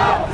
Power!